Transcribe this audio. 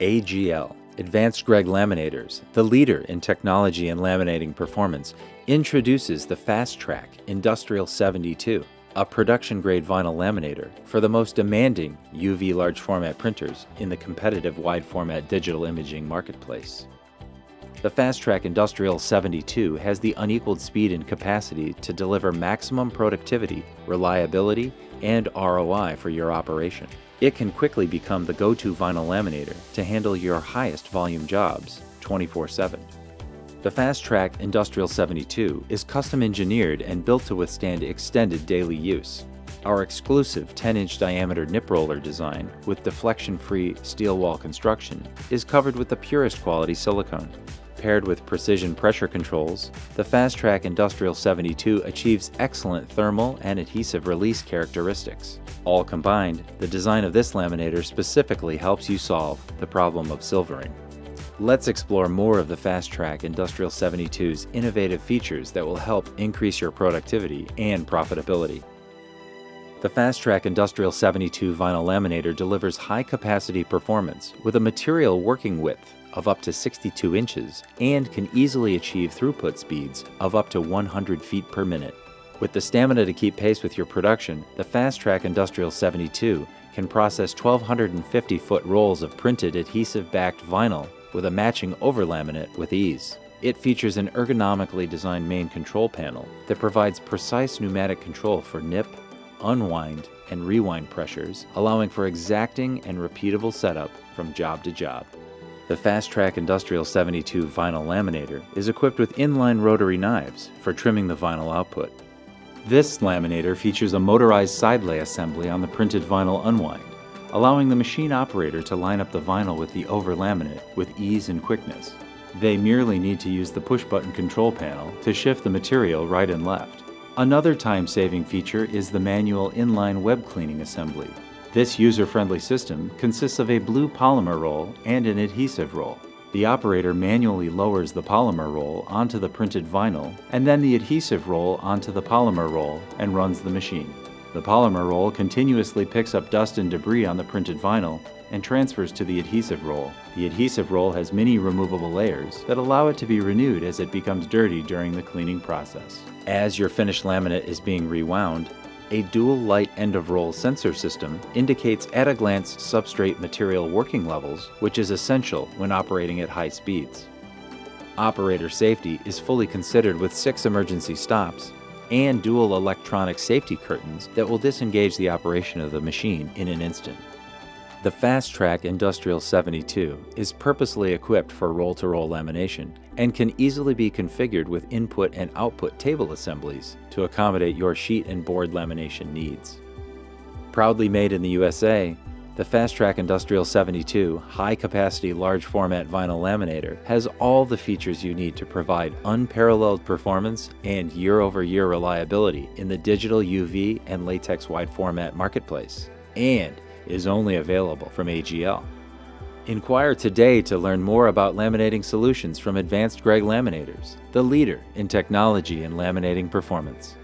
AGL, Advanced Greig Laminators, the leader in technology and laminating performance, introduces the Fast-Trac Industrial 72, a production grade vinyl laminator for the most demanding UV large format printers in the competitive wide format digital imaging marketplace. The Fast-Trac Industrial 72 has the unequaled speed and capacity to deliver maximum productivity, reliability, and ROI for your operation. It can quickly become the go-to vinyl laminator to handle your highest volume jobs 24-7. The Fast-Trac Industrial 72 is custom engineered and built to withstand extended daily use. Our exclusive 10-inch diameter nip roller design with deflection-free steel wall construction is covered with the purest quality silicone. Paired with precision pressure controls, the Fast-Trac Industrial 72 achieves excellent thermal and adhesive release characteristics. All combined, the design of this laminator specifically helps you solve the problem of silvering. Let's explore more of the Fast-Trac Industrial 72's innovative features that will help increase your productivity and profitability. The Fast-Trac Industrial 72 vinyl laminator delivers high capacity performance with a material working width of up to 62 inches and can easily achieve throughput speeds of up to 100 feet per minute. With the stamina to keep pace with your production, the Fast-Trac Industrial 72 can process 1,250 foot rolls of printed adhesive backed vinyl with a matching overlaminate with ease. It features an ergonomically designed main control panel that provides precise pneumatic control for nip, unwind, and rewind pressures, allowing for exacting and repeatable setup from job to job. The Fast-Trac Industrial 72 vinyl laminator is equipped with inline rotary knives for trimming the vinyl output. This laminator features a motorized side lay assembly on the printed vinyl unwind, allowing the machine operator to line up the vinyl with the over laminate with ease and quickness. They merely need to use the push button control panel to shift the material right and left. Another time saving feature is the manual inline web cleaning assembly. This user friendly system consists of a blue polymer roll and an adhesive roll. The operator manually lowers the polymer roll onto the printed vinyl and then the adhesive roll onto the polymer roll and runs the machine. The polymer roll continuously picks up dust and debris on the printed vinyl and transfers to the adhesive roll. The adhesive roll has many removable layers that allow it to be renewed as it becomes dirty during the cleaning process. As your finished laminate is being rewound, a dual light end of roll sensor system indicates at a glance substrate material working levels, which is essential when operating at high speeds. Operator safety is fully considered with six emergency stops and dual electronic safety curtains that will disengage the operation of the machine in an instant. The Fast-Trac Industrial 72 is purposely equipped for roll-to-roll lamination and can easily be configured with input and output table assemblies to accommodate your sheet and board lamination needs. Proudly made in the USA, the Fast-Trac Industrial 72 high-capacity large format vinyl laminator has all the features you need to provide unparalleled performance and year-over-year reliability in the digital UV and latex wide format marketplace. And is only available from AGL. Inquire today to learn more about laminating solutions from Advanced Greig Laminators, the leader in technology and laminating performance.